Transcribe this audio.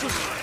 就是。